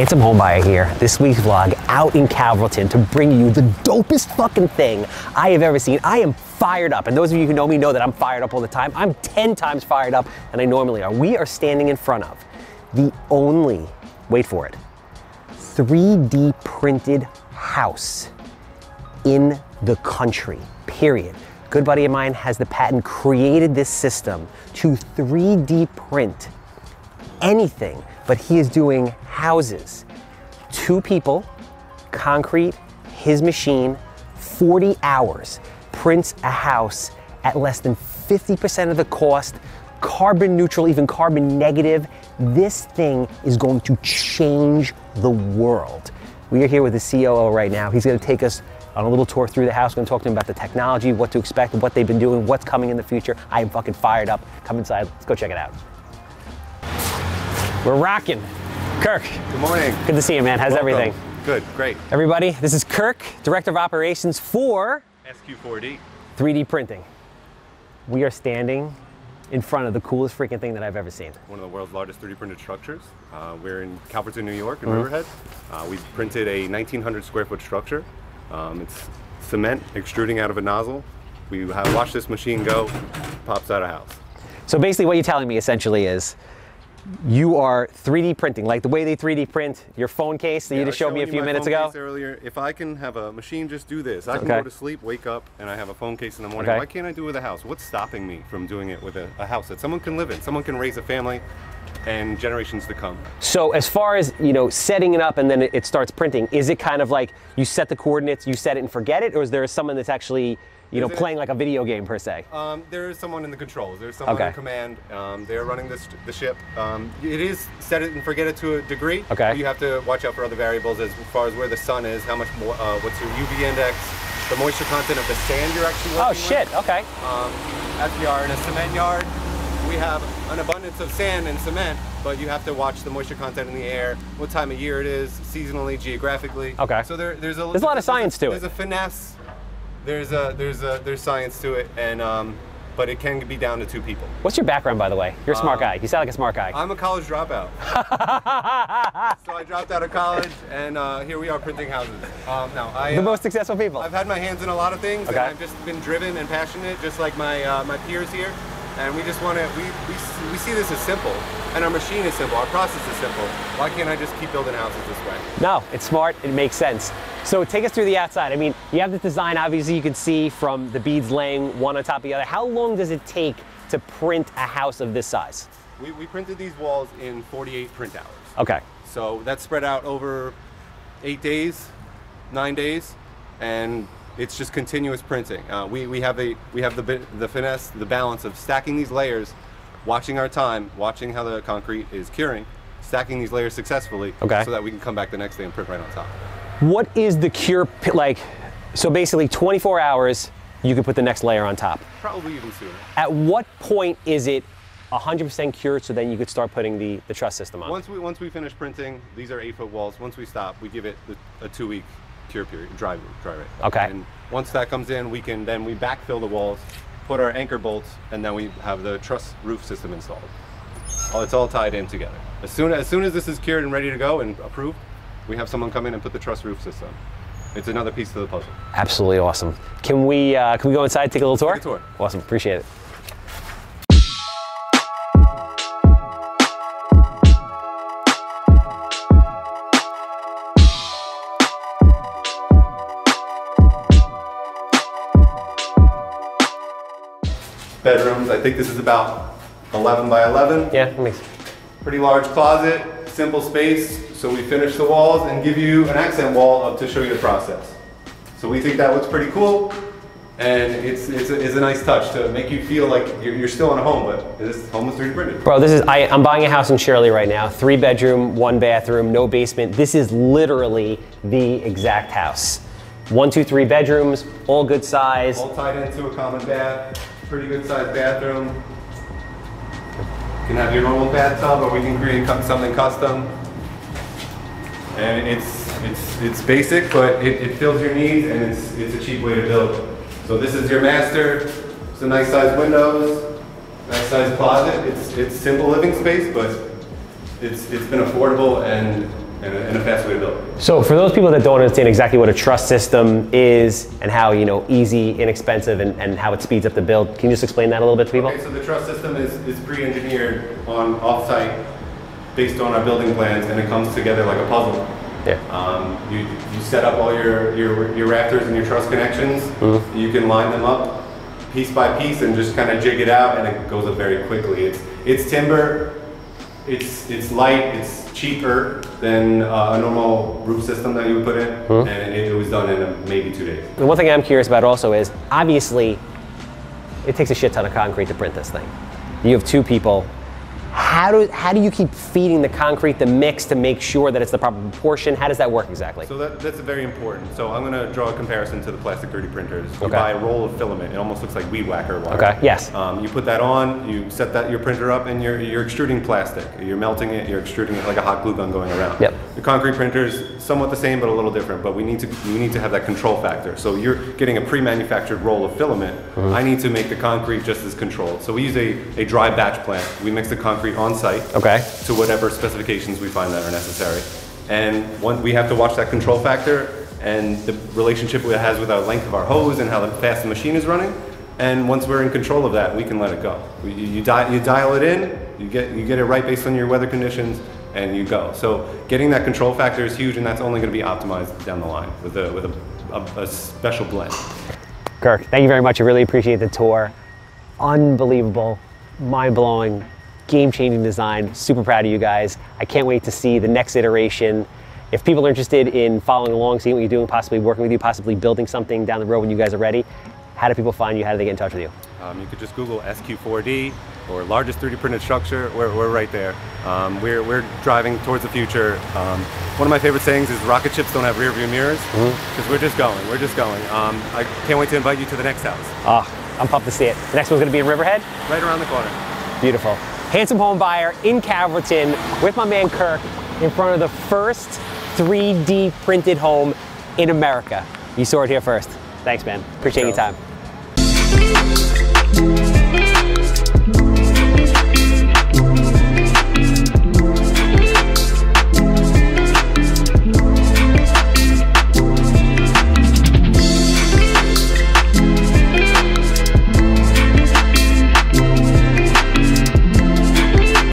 Handsome Homebuyer here. This week's vlog out in Calverton to bring you the dopest fucking thing I have ever seen. I am fired up. And those of you who know me know that I'm fired up all the time. I'm 10 times fired up than I normally are. We are standing in front of the only, wait for it, 3D printed house in the country, period. Good buddy of mine has the patent, created this system to 3D print anything, but he is doing houses. Two people, concrete, his machine, 40 hours, prints a house at less than 50% of the cost, carbon neutral, even carbon negative. This thing is going to change the world. We are here with the COO right now. He's going to take us on a little tour through the house. We're going to talk to him about the technology, what to expect, what they've been doing, what's coming in the future. I am fucking fired up. Come inside. Let's go check it out. We're rocking. Kirk. Good morning. Good to see you, man. How's Welcome. everything? Good, great. Everybody, this is Kirk, Director of Operations for SQ4D. 3D printing. We are standing in front of the coolest freaking thing that I've ever seen. One of the world's largest 3D printed structures. Uh, we're in Calverton, New York, in Mm-hmm. Riverhead. Uh, we printed a 1,900 square foot structure. Um, it's cement extruding out of a nozzle. We have watched this machine go, pops out a house. So basically, what you're telling me essentially is you are 3D printing, like the way they 3D print your phone case that you Yeah, I just showed me a few you minutes ago. Earlier, if I can have a machine just do this, I can Okay. go to sleep, wake up, and I have a phone case in the morning. Okay. Why can't I do it with a house? What's stopping me from doing it with a, a house that someone can live in? Someone can raise a family, and generations to come. So as far as you know, setting it up and then it, starts printing, is it kind of like you set the coordinates, you set it and forget it, or is there someone that's actually you know it- playing like a video game per se? Um, there is someone in the controls. There's someone Okay. in command. Um, they're running this, the ship. Um, it is set it and forget it to a degree. Okay. You have to watch out for other variables as far as where the sun is, how much more, uh, what's your UV index, the moisture content of the sand you're actually working Oh with. shit! Okay. Um, as we are in a cement yard, we have an abundance of sand and cement, but you have to watch the moisture content in the air, what time of year it is, seasonally, geographically. Okay. So there, there's a There's a lot of science to it. There's a finesse. There's a there's a there's science to it, and um, but it can be down to two people. What's your background, by the way? You're a smart Um, guy. You sound like a smart guy. I'm a college dropout. so I dropped out of college, and uh, here we are printing houses. Um, now I the uh, most successful people. I've had my hands in a lot of things, Okay. and I've just been driven and passionate, just like my uh, my peers here. And we just want to we, we we see this as simple, and our machine is simple, our process is simple. Why can't I just keep building houses this way? No, it's smart. It makes sense. So take us through the outside. I mean, you have the design. Obviously, you can see from the beads laying one on top of the other. How long does it take to print a house of this size? We, we printed these walls in 48 print hours. Okay. So that's spread out over eight days, nine days, and it's just continuous printing. Uh, we, we have a we have the the finesse, the balance of stacking these layers, watching our time, watching how the concrete is curing, stacking these layers successfully, Okay. so that we can come back the next day and print right on top. What is the cure? Like, so basically, 24 hours, you can put the next layer on top. Probably even sooner. At what point is it 100% cured? So then you could start putting the the truss system on. Once we once we finish printing, these are eight foot walls. Once we stop, we give it the, a two week cure period, dry dry rate. Okay. And once that comes in, we can then we backfill the walls, put our anchor bolts, and then we have the truss roof system installed. Oh, it's all tied in together. As soon as soon as this is cured and ready to go and approved, we have someone come in and put the truss roof system. It's another piece to the puzzle. Absolutely awesome. Can we uh, can we go inside take a little tour? Take a tour. Awesome. Appreciate it. Bedrooms. I think this is about 11 by 11. Yeah. makes- Pretty large closet, simple space. So we finish the walls and give you an accent wall up to show you the process. So we think that looks pretty cool. And it's, it's, a, it's a nice touch to make you feel like you're, you're still in a home, but this home is 3D printed. Bro, this is I, I'm buying a house in Shirley right now. Three bedroom, one bathroom, no basement. This is literally the exact house. One, two, three bedrooms, all good size. All tied into a common bath, pretty good sized bathroom. You can have your normal bathtub or we can create something custom. And it's, it's, it's basic, but it, it fills your needs and it's, it's a cheap way to build. So this is your master, it's a nice sized windows, nice sized closet. It's, it's simple living space, but it's, it's been affordable and and a, and a fast way to build. So for those people that don't understand exactly what a truss system is and how you know easy, inexpensive, and, and how it speeds up the build, can you just explain that a little bit to people? Okay, so the truss system is, is pre-engineered on off-site based on our building plans, and it comes together like a puzzle. Yeah. Um, you, you set up all your, your, your rafters and your truss connections. You can line them up piece by piece and just kind of jig it out, and it goes up very quickly. It's, it's timber, it's, it's light, it's cheaper than uh, a normal roof system that you would put in, and it, it was done in uh, maybe two days. The one thing I'm curious about also is obviously it takes a shit ton of concrete to print this thing. You have two people. How do, how do you keep feeding the concrete the mix to make sure that it's the proper proportion? How does that work exactly? So that, that's very important. So I'm going to draw a comparison to the plastic 3D printers. You Okay. buy a roll of filament. It almost looks like weed whacker wire. Okay, yes. Um, you put that on. You set that your printer up, and you're you're extruding plastic. You're melting it. You're extruding it like a hot glue gun going around. Yep. The concrete printer is somewhat the same, but a little different. But we need to we need to have that control factor. So you're getting a pre-manufactured roll of filament. Mm-hmm. I need to make the concrete just as controlled. So we use a, a dry batch plant. We mix the concrete on site Okay. to whatever specifications we find that are necessary. And one, we have to watch that control factor and the relationship it has with our length of our hose and how fast the machine is running. And once we're in control of that, we can let it go. You, you, di- you dial it in, you get, you get it right based on your weather conditions, and you go. So getting that control factor is huge, and that's only going to be optimized down the line with a, with a, a, a special blend. Kirk, thank you very much. I really appreciate the tour. Unbelievable, mind blowing, game changing design. Super proud of you guys. I can't wait to see the next iteration. If people are interested in following along, seeing what you're doing, possibly working with you, possibly building something down the road when you guys are ready, how do people find you? How do they get in touch with you? Um, you could just Google SQ4D or largest 3D printed structure. We're, we're right there. Um, we're, we're driving towards the future. Um, one of my favorite sayings is rocket ships don't have rear view mirrors because we're just going. We're just going. Um, I can't wait to invite you to the next house Oh, I'm pumped to see it. The next one's gonna be in Riverhead. right around the corner. Beautiful. Handsome home buyer in Calverton with my man Kirk in front of the first 3D printed home in America. You saw it here first. Thanks, man. Appreciate your Thanks, time.